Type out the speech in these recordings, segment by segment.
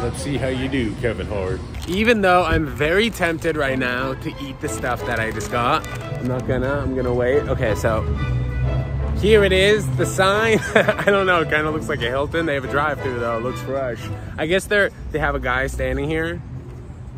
Let's see how you do, Kevin Hart. Even though I'm very tempted right now to eat the stuff that I just got, I'm not gonna, I'm gonna wait. Okay, so here it is, the sign. I don't know, it kind of looks like a Hilton. They have a drive-through though, it looks fresh. I guess they're, they have a guy standing here,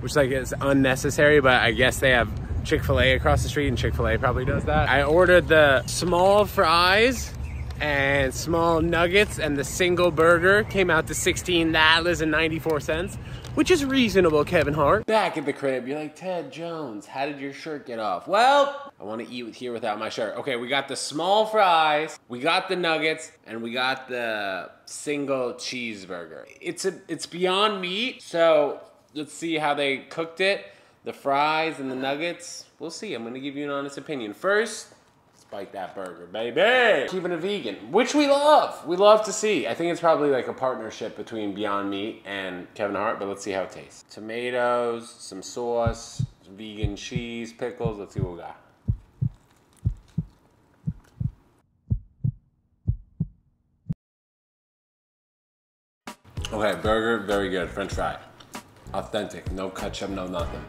which like is unnecessary, but I guess they have Chick-fil-A across the street and Chick-fil-A probably does that. I ordered the small fries and small nuggets and the single burger came out to 16 dollars and 94 cents which is reasonable kevin hart. Back at the crib you're like ted jones how did your shirt get off? Well i want to eat here without my shirt. Okay we got the small fries we got the nuggets and we got the single cheeseburger. It's a it's beyond meat so let's see how they cooked it. The fries and the nuggets we'll see. I'm gonna give you an honest opinion. First bite that burger, baby. Keeping it vegan, which we love. We love to see. I think it's probably like a partnership between Beyond Meat and Kevin Hart, but let's see how it tastes. Tomatoes, some sauce, vegan cheese, pickles. Let's see what we got. Okay, burger, very good. French fry. Authentic, no ketchup, no nothing.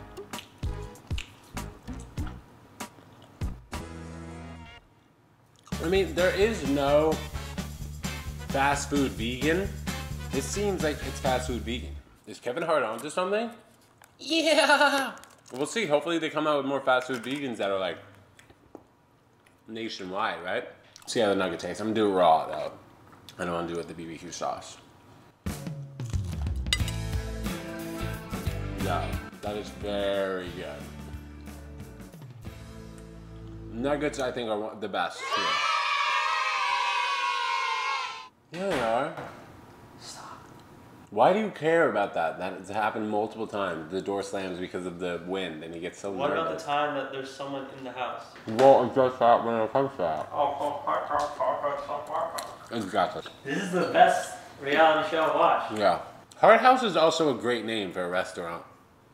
I mean, there is no fast food vegan. It seems like it's fast food vegan. Is Kevin Hart onto something? Yeah. We'll see. Hopefully they come out with more fast food vegans that are like nationwide, right? See how the nugget tastes. I'm gonna do it raw though. I don't want to do it with the BBQ sauce. Yeah, that is very good. Nuggets, I think, are the best here. Yeah, they are. Stop. Why do you care about that? That's happened multiple times. The door slams because of the wind, and he gets so What nervous. about the time that there's someone in the house? Well, it's just that when it comes to that. Oh park hard. This Exactly. is the best reality show to watch. Yeah. Hart House is also a great name for a restaurant.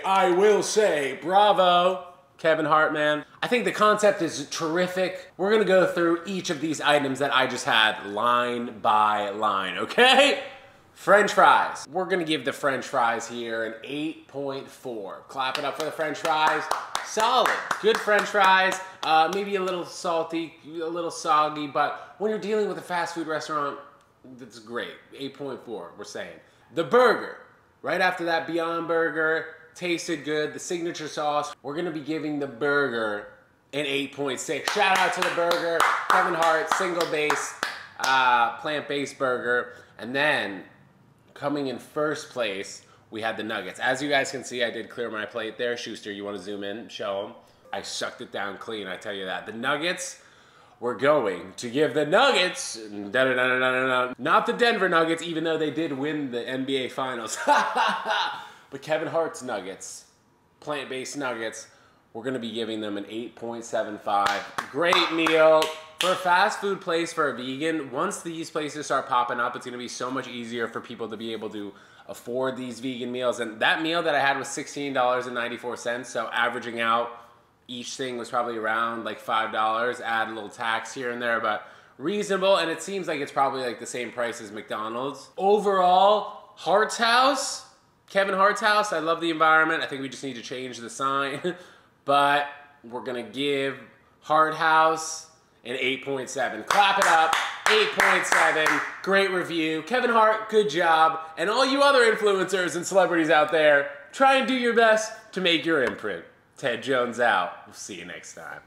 I will say, bravo, Kevin Hart, man. I think the concept is terrific. We're gonna go through each of these items that I just had line by line, okay? French fries. We're gonna give the French fries here an 8.4. Clap it up for the French fries. Solid, good French fries. Uh, maybe a little salty, a little soggy, but when you're dealing with a fast food restaurant, that's great. 8.4, we're saying. The burger, right after that Beyond Burger, tasted good. The signature sauce, we're gonna be giving the burger an 8.6. Shout out to the burger, Kevin Hart, single base, uh, plant-based burger. And then coming in first place, we had the nuggets. As you guys can see, I did clear my plate there. Schuster, you wanna zoom in, show them? I sucked it down clean, I tell you that. The nuggets, we're going to give the Nuggets, da-da-da-da-da-da, not the Denver Nuggets, even though they did win the NBA Finals. but Kevin Hart's Nuggets, plant-based Nuggets, we're gonna be giving them an 8.75. Great meal. For a fast food place for a vegan, once these places start popping up, it's gonna be so much easier for people to be able to afford these vegan meals. And that meal that I had was $16.94, so averaging out each thing was probably around like five dollars add a little tax here and there but reasonable and it seems like it's probably like the same price as mcdonald's overall hart's house kevin hart's house i love the environment. I think we just need to change the sign. But we're gonna give hart house an 8.7 clap it up. 8.7 great review. Kevin hart good job. And all you other influencers and celebrities out there try and do your best to make your imprint. Ted Jones out. We'll see you next time.